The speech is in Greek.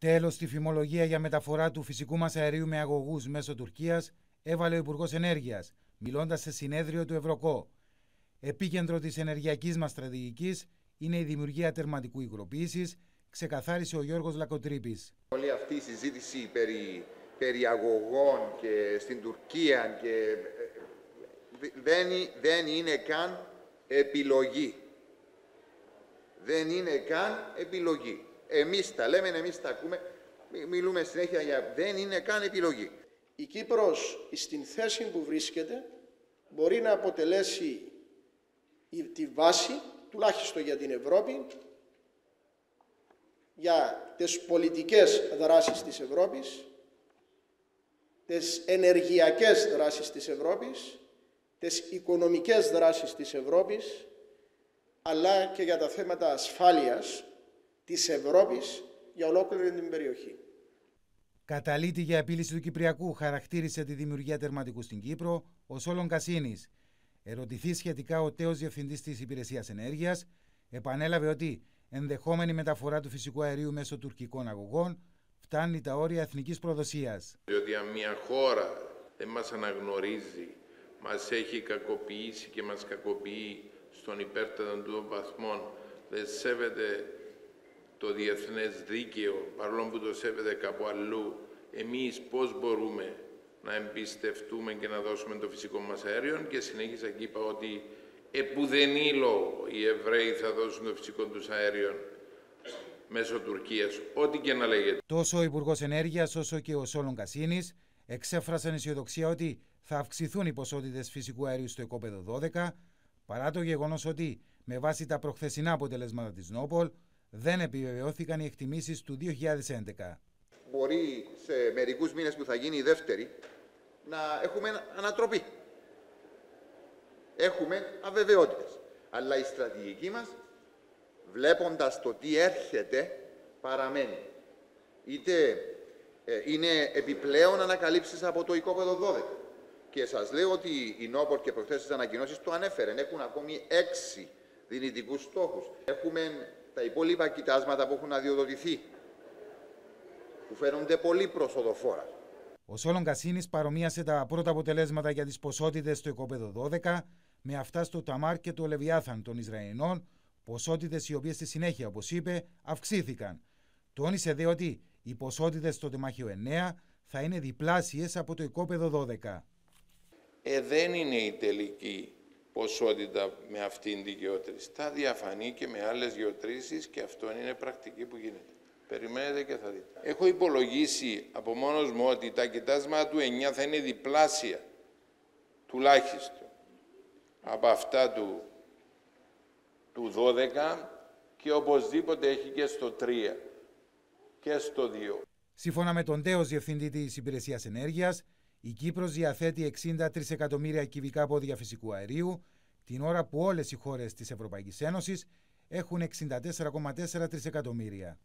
Τέλος, στη φημολογία για μεταφορά του φυσικού μας αερίου με αγωγούς μέσω Τουρκίας έβαλε ο Υπουργός Ενέργειας, μιλώντας σε συνέδριο του Ευρωκό. Επίκεντρο της ενεργειακής μας στρατηγικής είναι η δημιουργία τερματικού υγροποίησης, ξεκαθάρισε ο Γιώργος Λακοτρίπης. Όλη αυτή η συζήτηση περί, περί αγωγών και στην Τουρκία και ε, δεν, δεν είναι καν επιλογή. Δεν είναι καν επιλογή. Εμείς τα λέμε, εμείς τα ακούμε, μιλούμε συνέχεια για δεν είναι καν επιλογή. Η Κύπρος στην θέση που βρίσκεται μπορεί να αποτελέσει τη βάση, τουλάχιστον για την Ευρώπη, για τις πολιτικές δράσεις της Ευρώπης, τις ενεργειακές δράσεις της Ευρώπης, τις οικονομικές δράσεις της Ευρώπης, αλλά και για τα θέματα ασφάλειας της Ευρώπης για ολόκληρη την περιοχή. Καταλήτη για επίλυση του Κυπριακού χαρακτήρισε τη δημιουργία τερματικού στην Κύπρο ο Σόλων Κασίνης. Ερωτηθεί σχετικά ο τέος διευθυντής της Υπηρεσίας Ενέργειας, επανέλαβε ότι ενδεχόμενη μεταφορά του φυσικού αερίου μέσω τουρκικών αγωγών φτάνει τα όρια εθνικής προδοσίας. Διότι αν μια χώρα δεν μας αναγνωρίζει, μας έχει κακοποιήσει και μας κακοποιεί στον υπέρτατο των βαθμών, δεν σέβεται το διεθνές δίκαιο, παρόλο που το σέβεται κάπου αλλού, εμείς πώς μπορούμε να εμπιστευτούμε και να δώσουμε το φυσικό μας αέριο και συνέχισα και είπα ότι επουδενήλω οι Εβραίοι θα δώσουν το φυσικό τους αέριο μέσω Τουρκίας, ό,τι και να λέγεται. Τόσο ο Υπουργός Ενέργειας όσο και ο Σόλων Κασίνης εξέφρασαν αισιοδοξία ότι θα αυξηθούν οι ποσότητες φυσικού αερίου στο οικόπεδο 12, παρά το γεγονός ότι με βάση τα προχθεσινά αποτελέσματα της Νόπολ δεν επιβεβαιώθηκαν οι εκτιμήσεις του 2011. Μπορεί σε μερικούς μήνες που θα γίνει η δεύτερη να έχουμε ανατροπή. Έχουμε αβεβαιότητες. Αλλά η στρατηγική μας, βλέποντας το τι έρχεται, παραμένει. Είτε ε, είναι επιπλέον ανακαλύψεις από το οικόπεδο 12. Και σας λέω ότι η Νόπορ και προχθές τις ανακοινώσεις το ανέφεραν. Έχουν ακόμη έξι δυνητικούς στόχους. Έχουμε τα υπόλοιπα κοιτάσματα που έχουν αδειοδοτηθεί, που φαίνονται πολύ προσοδοφόρα. Ο Σόλων Κασίνης παρομοίασε τα πρώτα αποτελέσματα για τις ποσότητες στο οικόπεδο 12 με αυτά στο Ταμάρ και το Λεβιάθαν των Ισραηλινών, ποσότητες οι οποίες στη συνέχεια, όπως είπε, αυξήθηκαν. Τόνισε δε ότι οι ποσότητες στο τεμάχιο 9 θα είναι διπλάσιες από το οικόπεδο 12. Ε, δεν είναι η τελική ποσότητα με αυτήν την γεώτρηση. Θα διαφανεί και με άλλες γεωτρήσεις και αυτό είναι πρακτική που γίνεται. Περιμένετε και θα δείτε. Έχω υπολογίσει από μόνος μου ότι τα κοιτάσματα του 9 θα είναι διπλάσια, τουλάχιστον, από αυτά του, του 12 και οπωσδήποτε έχει και στο 3 και στο 2. Σύμφωνα με τον τέος διευθυντή της Υπηρεσίας Ενέργειας, η Κύπρος διαθέτει 63 εκατομμύρια κυβικά πόδια φυσικού αερίου, την ώρα που όλες οι χώρες της Ευρωπαϊκής Ένωσης έχουν 64,4 τρισεκατομμύρια.